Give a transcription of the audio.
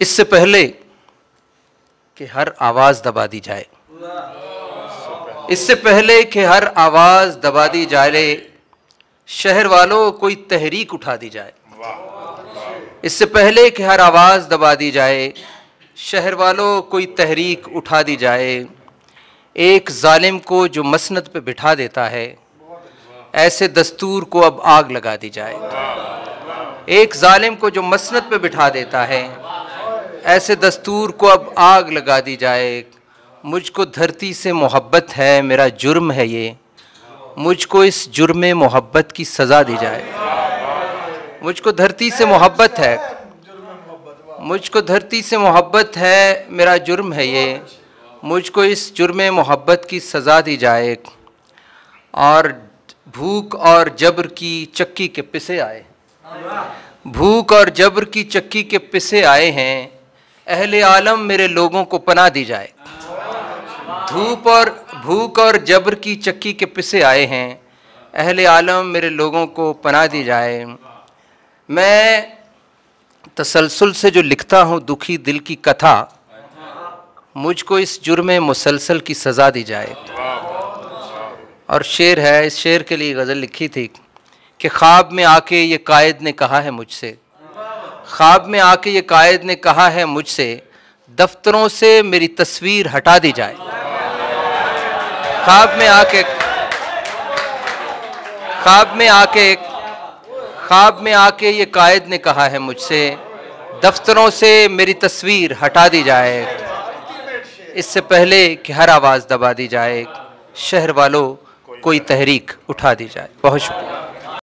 इससे पहले कि हर आवाज़ दबा दी जाए। इससे पहले कि हर आवाज़ दबा दी जाए शहर वालों कोई तहरीक उठा दी जाए। इससे पहले कि हर आवाज़ दबा दी जाए शहर वालों कोई तहरीक उठा दी जाए, एक जालिम को जो मसनत पे बिठा देता है, ऐसे दस्तूर को अब आग लगा दी जाए। एक जालिम को जो मसनत पे बिठा देता है ऐसे दस्तूर को अब आग लगा दी जाए। मुझको धरती से मोहब्बत है, मेरा जुर्म है ये। मुझको इस जुर्म मोहब्बत की सज़ा दी जाए। मुझको धरती से मोहब्बत है। मुझको धरती से मोहब्बत है, मेरा जुर्म है ये। मुझको इस जुर्म मोहब्बत की सज़ा दी जाए। और भूख और जबर की चक्की के पिसे आए। भूख और जबर की चक्की के पिसे आए हैं। अहले आलम मेरे लोगों को पना दी जाए। धूप और भूख और जबर की चक्की के पिसे आए हैं। अहले आलम मेरे लोगों को पना दी जाए। मैं तसलसल से जो लिखता हूँ दुखी दिल की कथा, मुझको इस जुर्म मुसलसल की सज़ा दी जाए। और शेर है, इस शेर के लिए गज़ल लिखी थी कि ख्वाब में आके ये कायद ने कहा है मुझसे ख्वाब में आके ये कायद ने कहा है मुझसे, दफ्तरों से मेरी तस्वीर हटा दी जाए। ख्वाब में आके, ख्वाब में आके, ख्वाब में आके ये कायद ने कहा है मुझसे, दफ्तरों से मेरी तस्वीर हटा दी जाए। इससे पहले कि हर आवाज़ दबा दी जाए, शहर वालों कोई तहरीक उठा दी जाए। बहुत शुक्रिया।